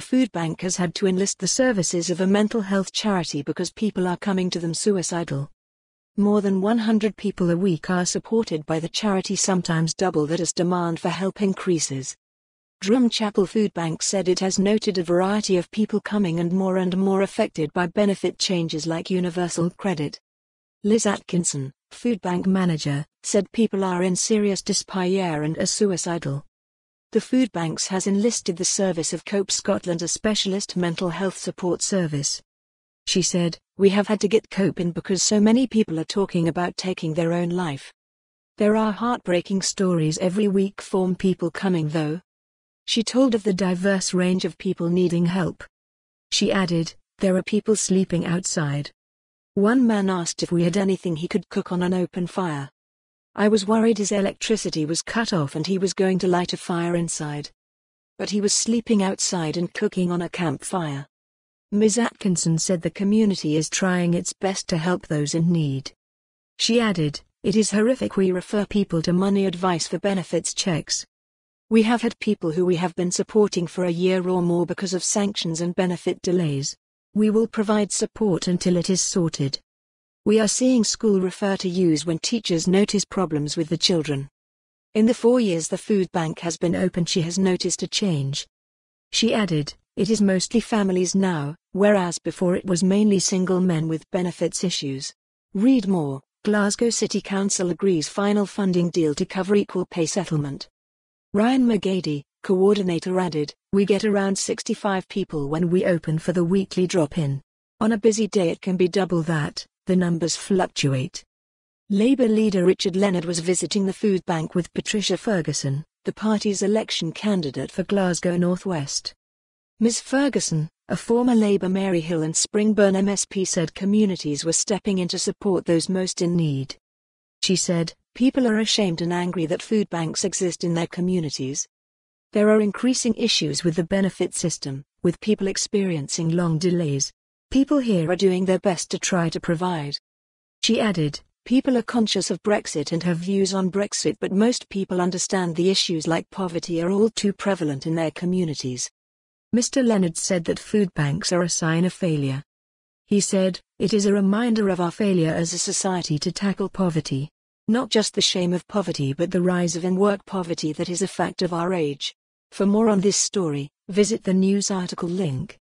A food bank has had to enlist the services of a mental health charity because people are coming to them suicidal. More than 100 people a week are supported by the charity, sometimes double that as demand for help increases. Drumchapel Food Bank said it has noted a variety of people coming and more and more affected by benefit changes like universal credit. Liz Atkinson, food bank manager, said people are in serious despair and are suicidal. The food banks has enlisted the service of Cope Scotland, a specialist mental health support service. She said, We have had to get Cope in because so many people are talking about taking their own life. There are heartbreaking stories every week from people coming though, she told of the diverse range of people needing help. She added, There are people sleeping outside. One man asked if we had anything he could cook on an open fire. I was worried his electricity was cut off and he was going to light a fire inside. But he was sleeping outside and cooking on a campfire. Ms. Atkinson said the community is trying its best to help those in need. She added, It is horrific we refer people to money advice for benefits checks. We have had people who we have been supporting for a year or more because of sanctions and benefit delays. We will provide support until it is sorted. We are seeing school refer to use when teachers notice problems with the children. In the four years the food bank has been open, she has noticed a change. She added, It is mostly families now, whereas before it was mainly single men with benefits issues. Read more Glasgow City Council agrees final funding deal to cover equal pay settlement. Ryan McGady, coordinator added, We get around 65 people when we open for the weekly drop-in. On a busy day it can be double that, the numbers fluctuate. Labour leader Richard Leonard was visiting the food bank with Patricia Ferguson, the party's election candidate for Glasgow North West. Ms Ferguson, a former Labour Maryhill and Springburn MSP said communities were stepping in to support those most in need. She said, People are ashamed and angry that food banks exist in their communities. There are increasing issues with the benefit system, with people experiencing long delays. People here are doing their best to try to provide. She added, People are conscious of Brexit and have views on Brexit, but most people understand the issues like poverty are all too prevalent in their communities. Mr. Leonard said that food banks are a sign of failure. He said, It is a reminder of our failure as a society to tackle poverty. Not just the shame of poverty but the rise of in-work poverty that is a fact of our age. For more on this story, visit the news article link.